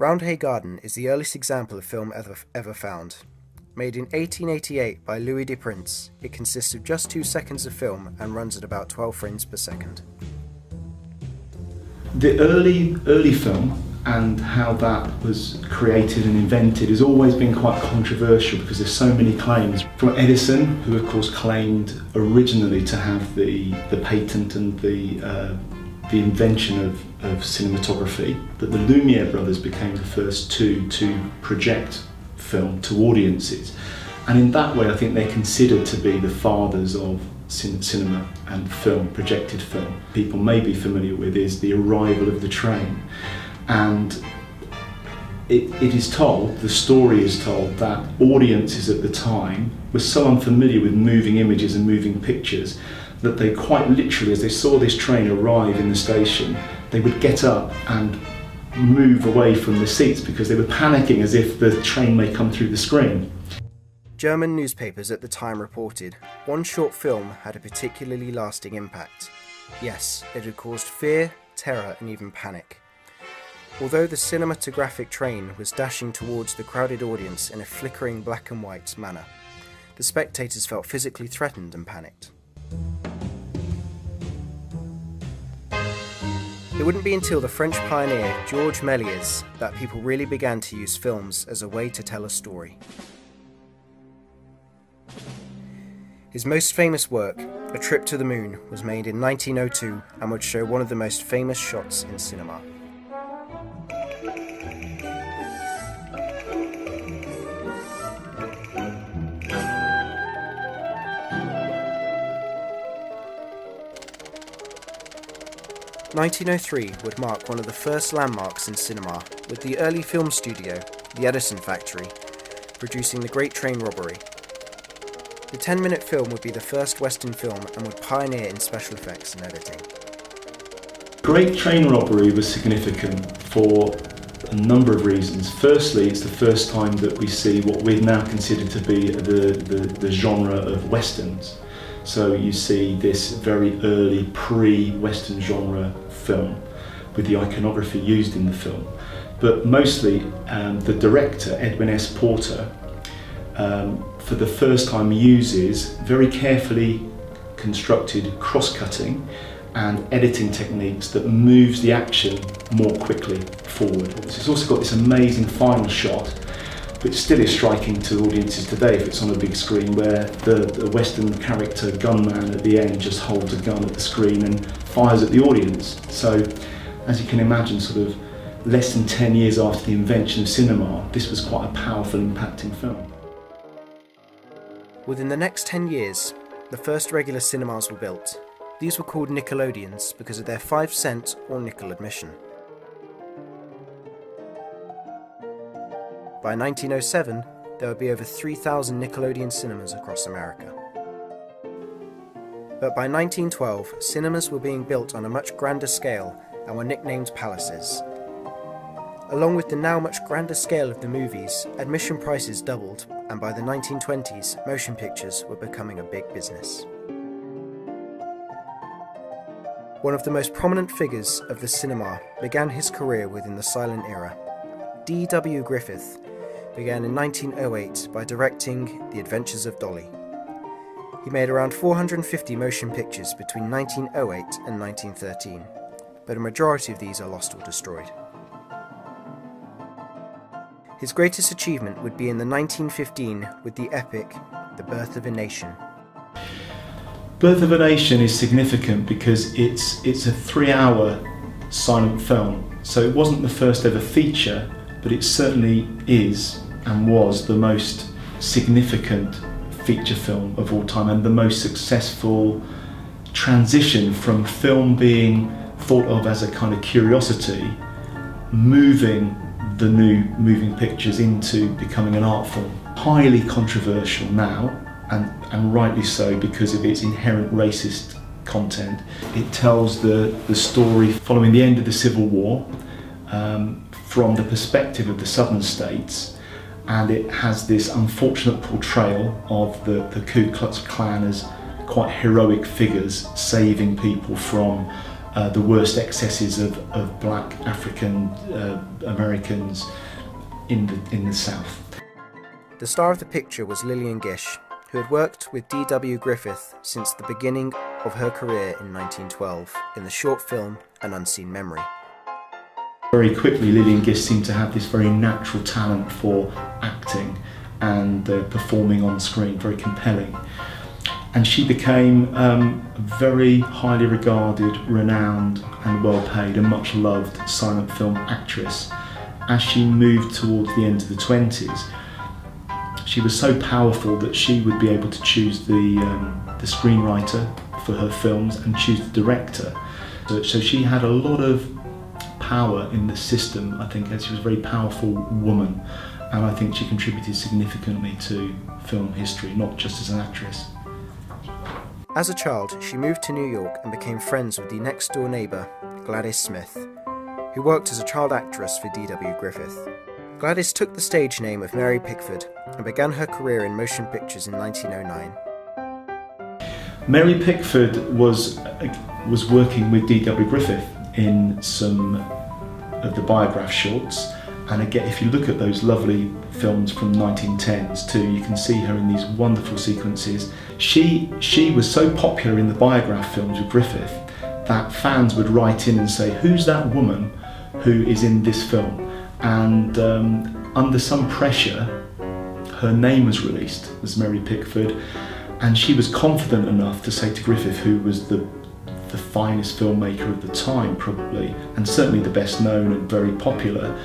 Roundhay Garden is the earliest example of film ever, ever found. Made in 1888 by Louis Le Prince, it consists of just two seconds of film and runs at about 12 frames per second. The early, early film and how that was created and invented has always been quite controversial because there's so many claims from Edison, who of course claimed originally to have the, the patent and the, uh, the invention of, of cinematography, that the Lumiere brothers became the first two to project film to audiences. And in that way, I think they're considered to be the fathers of cinema and film, projected film. People may be familiar with is the arrival of the train. And it, it is told, the story is told, that audiences at the time were so unfamiliar with moving images and moving pictures that they quite literally, as they saw this train arrive in the station, they would get up and move away from the seats because they were panicking as if the train may come through the screen. German newspapers at the time reported one short film had a particularly lasting impact. Yes, it had caused fear, terror, and even panic. Although the cinematographic train was dashing towards the crowded audience in a flickering black and white manner, the spectators felt physically threatened and panicked. It wouldn't be until the French pioneer Georges Méliès that people really began to use films as a way to tell a story. His most famous work, A Trip to the Moon, was made in 1902 and would show one of the most famous shots in cinema. 1903 would mark one of the first landmarks in cinema, with the early film studio, the Edison Factory, producing The Great Train Robbery. The 10 minute film would be the first Western film and would pioneer in special effects and editing. Great Train Robbery was significant for a number of reasons. Firstly, it's the first time that we see what we now consider to be the, the, the genre of westerns. So you see this very early pre-Western genre film with the iconography used in the film. But mostly um, the director, Edwin S. Porter, um, for the first time uses very carefully constructed cross-cutting and editing techniques that moves the action more quickly forward. It's also got this amazing final shot but still is striking to audiences today if it's on a big screen where the, the Western character gunman at the end just holds a gun at the screen and fires at the audience. So, as you can imagine, sort of less than 10 years after the invention of cinema, this was quite a powerful, impacting film. Within the next 10 years, the first regular cinemas were built. These were called Nickelodeons because of their 5 cent or nickel admission. By 1907, there would be over 3,000 Nickelodeon cinemas across America. But by 1912, cinemas were being built on a much grander scale and were nicknamed palaces. Along with the now much grander scale of the movies, admission prices doubled, and by the 1920s, motion pictures were becoming a big business. One of the most prominent figures of the cinema began his career within the silent era. D.W. Griffith began in 1908 by directing The Adventures of Dollie. He made around 450 motion pictures between 1908 and 1913, but a majority of these are lost or destroyed. His greatest achievement would be in the 1915 with the epic The Birth of a Nation. Birth of a Nation is significant because it's it's a three-hour silent film. So it wasn't the first ever feature, but it certainly is and was the most significant feature film of all time and the most successful transition from film being thought of as a kind of curiosity, moving the new moving pictures into becoming an art form. Highly controversial now, and, and rightly so because of its inherent racist content. It tells the, the story following the end of the Civil War um, from the perspective of the southern states and it has this unfortunate portrayal of the, the Ku Klux Klan as quite heroic figures saving people from uh, the worst excesses of, of black African uh, Americans in the, in the South. The star of the picture was Lillian Gish, who had worked with D.W. Griffith since the beginning of her career in 1912 in the short film An Unseen Enemy. Very quickly, Lillian Gish seemed to have this very natural talent for acting and uh, performing on screen, very compelling. And she became um, a very highly regarded, renowned, and well paid and much loved silent film actress as she moved towards the end of the 20s she was so powerful that she would be able to choose the, um, the screenwriter for her films and choose the director. So, so she had a lot of power in the system, I think, as she was a very powerful woman. And I think she contributed significantly to film history, not just as an actress. As a child, she moved to New York and became friends with the next door neighbour, Gladys Smith, who worked as a child actress for D.W. Griffith. Gladys took the stage name of Mary Pickford and began her career in motion pictures in 1909. Mary Pickford was, uh, was working with D.W. Griffith in some of the biograph shorts. And again if you look at those lovely films from 1910s too you can see her in these wonderful sequences. She she was so popular in the biograph films with Griffith that fans would write in and say who's that woman who is in this film? And um, under some pressure, her name was released as Mary Pickford, and she was confident enough to say to Griffith, who was the the finest filmmaker of the time, probably, and certainly the best known and very popular,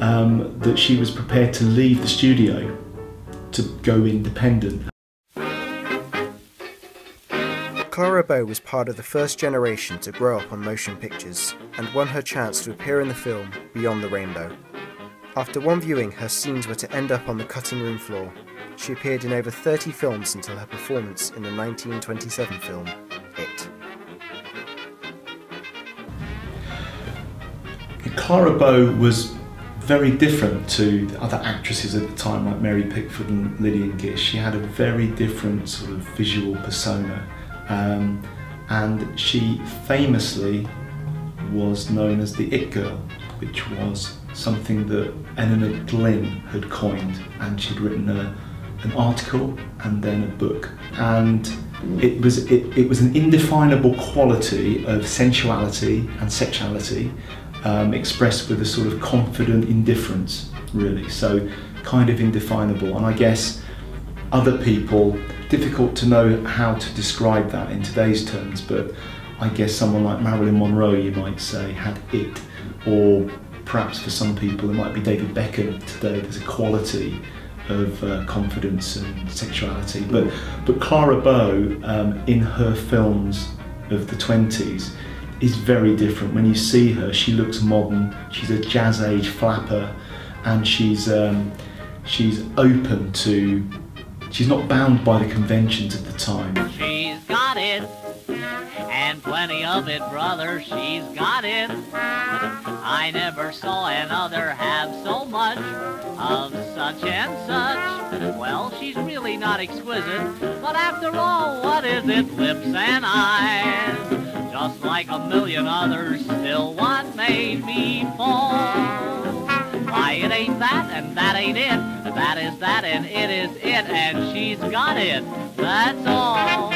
um, that she was prepared to leave the studio to go independent. Clara Bow was part of the first generation to grow up on motion pictures and won her chance to appear in the film Beyond the Rainbow. After one viewing, her scenes were to end up on the cutting room floor. She appeared in over 30 films until her performance in the 1927 film, Clara Bow was very different to the other actresses at the time, like Mary Pickford and Lillian Gish. She had a very different sort of visual persona, um, and she famously was known as the It Girl, which was something that Elinor Glyn had coined, and she'd written a, an article and then a book. And it was, it, it was an indefinable quality of sensuality and sexuality um, expressed with a sort of confident indifference, really. So, kind of indefinable. And I guess other people, difficult to know how to describe that in today's terms, but I guess someone like Marilyn Monroe, you might say, had it, or perhaps for some people it might be David Beckham today. There's a quality of uh, confidence and sexuality. But but Clara Bow um, in her films of the 20s is very different. When you see her, she looks modern. She's a jazz age flapper, and she's um, she's open to. She's not bound by the conventions of the time. She's got it and plenty of it, brother, she's got it. I never saw another have so much of such and such. Well, she's really not exquisite, but after all, what is it? Lips and eyes. Million others, still what made me fall. Why, it ain't that, and that ain't it. That is that, and it is it, and she's got it. That's all.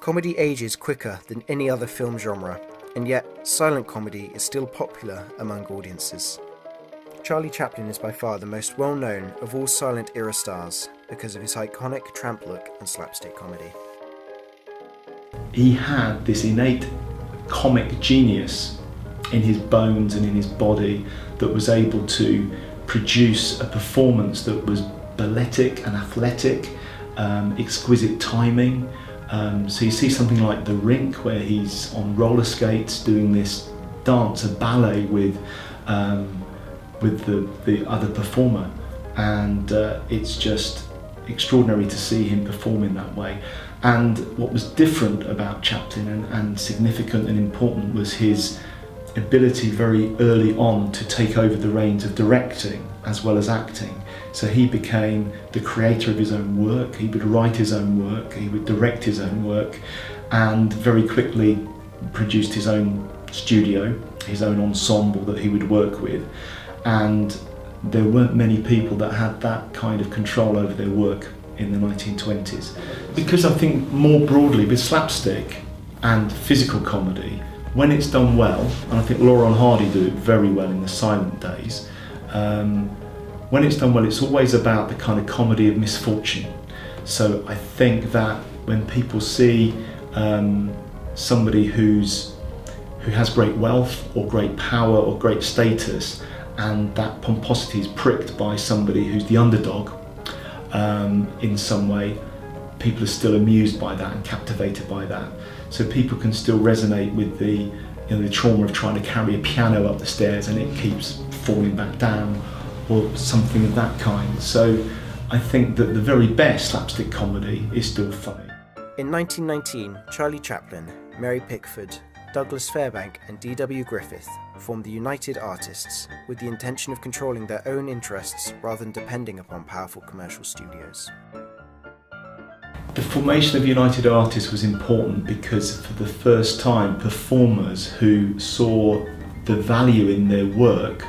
Comedy ages quicker than any other film genre, and yet silent comedy is still popular among audiences. Charlie Chaplin is by far the most well known of all silent era stars because of his iconic tramp look and slapstick comedy. He had this innate comic genius in his bones and in his body that was able to produce a performance that was balletic and athletic, um, exquisite timing, um, so you see something like The Rink, where he's on roller skates doing this dance, a ballet with um, with the, the other performer, and uh, it's just extraordinary to see him perform in that way. And what was different about Chaplin and, and significant and important was his ability very early on to take over the reins of directing as well as acting. So he became the creator of his own work, he would write his own work, he would direct his own work, and very quickly produced his own studio, his own ensemble that he would work with. And there weren't many people that had that kind of control over their work in the 1920s. Because I think more broadly with slapstick and physical comedy, when it's done well, and I think Laurel and Hardy do it very well in the silent days, um, when it's done well, it's always about the kind of comedy of misfortune. So I think that when people see um, somebody who's who has great wealth or great power or great status, and that pomposity is pricked by somebody who's the underdog um, in some way, people are still amused by that and captivated by that. So people can still resonate with the, you know, the trauma of trying to carry a piano up the stairs and it keeps falling back down or something of that kind. So I think that the very best slapstick comedy is still funny. In 1919, Charlie Chaplin, Mary Pickford, Douglas Fairbanks, and D.W. Griffith formed the United Artists with the intention of controlling their own interests rather than depending upon powerful commercial studios. The formation of United Artists was important because for the first time performers who saw the value in their work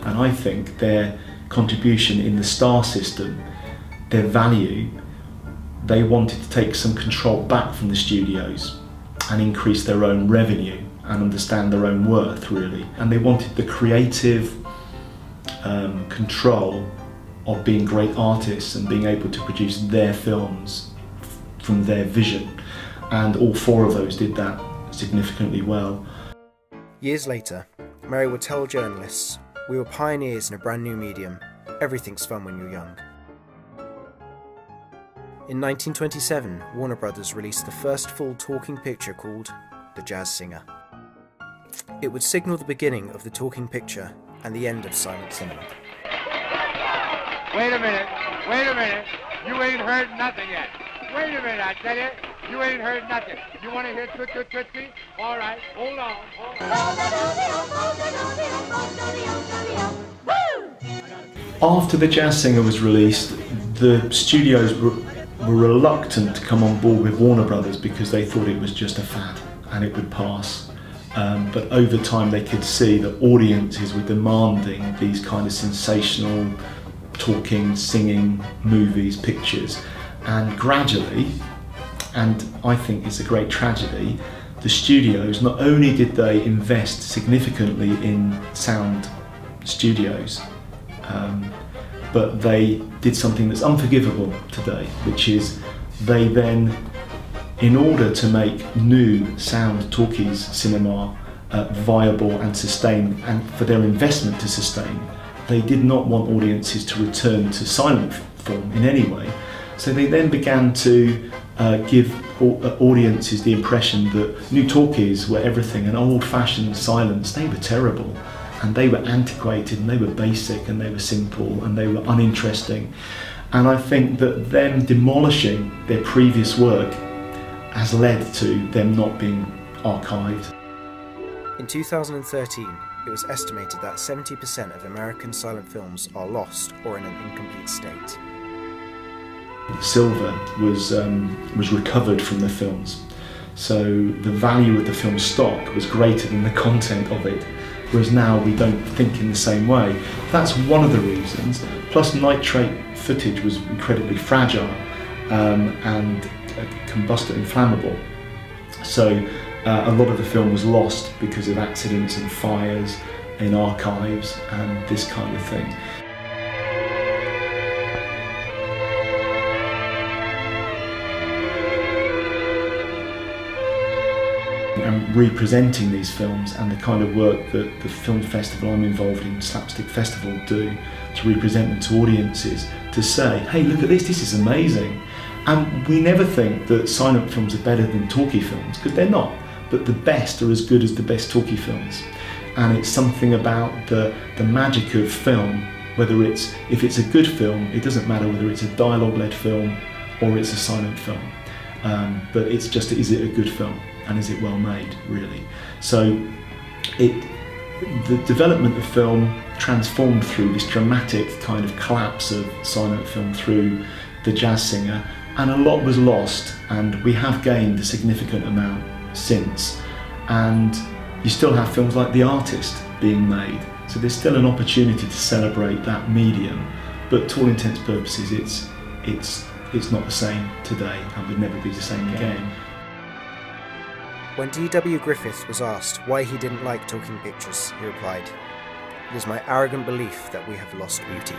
and I think their contribution in the star system, their value, they wanted to take some control back from the studios and increase their own revenue and understand their own worth really and they wanted the creative um, control of being great artists and being able to produce their films from their vision and all four of those did that significantly well. Years later, Mary would tell journalists, We were pioneers in a brand new medium. Everything's fun when you're young. In 1927, Warner Brothers released the first full talking picture called The Jazz Singer. It would signal the beginning of the talking picture and the end of silent cinema. Wait a minute, wait a minute. You ain't heard nothing yet. Wait a minute, I tell you. You ain't heard nothing. You want to hear Toot Toot Tootsie? All right, hold on. Hold on. After The Jazz Singer was released, the studios were, were reluctant to come on board with Warner Brothers because they thought it was just a fad and it would pass. Um, but over time they could see that audiences were demanding these kind of sensational talking, singing movies, pictures and gradually, and I think it's a great tragedy, the studios, not only did they invest significantly in sound studios, um, but they did something that's unforgivable today, which is they then in order to make new sound talkies cinema uh, viable and sustain and for their investment to sustain, they did not want audiences to return to silent form in any way. So they then began to uh, give uh, audiences the impression that new talkies were everything and old-fashioned silence, they were terrible and they were antiquated and they were basic and they were simple and they were uninteresting. And I think that them demolishing their previous work has led to them not being archived. In 2013, it was estimated that 70% of American silent films are lost or in an incomplete state. Silver was, um, was recovered from the films, so the value of the film stock was greater than the content of it, whereas now we don't think in the same way. That's one of the reasons, plus nitrate footage was incredibly fragile um, and combustor inflammable. So uh, a lot of the film was lost because of accidents and fires in archives and this kind of thing. And representing these films and the kind of work that the film festival I'm involved in, Slapstick Festival, do to represent them to audiences to say, hey, look at this, this is amazing. And we never think that silent films are better than talkie films, because they're not. But the best are as good as the best talkie films. And it's something about the, the magic of film, whether it's, if it's a good film, it doesn't matter whether it's a dialogue-led film or it's a silent film. Um, but it's just, is it a good film? And is it well made, really? So it, the development of film transformed through this dramatic kind of collapse of silent film through the jazz singer, and a lot was lost, and we have gained a significant amount since. And you still have films like The Artist being made, so there's still an opportunity to celebrate that medium, but to all intents and purposes, it's it's it's not the same today and would never be the same again. When D.W. Griffith was asked why he didn't like talking pictures, he replied, It is my arrogant belief that we have lost beauty.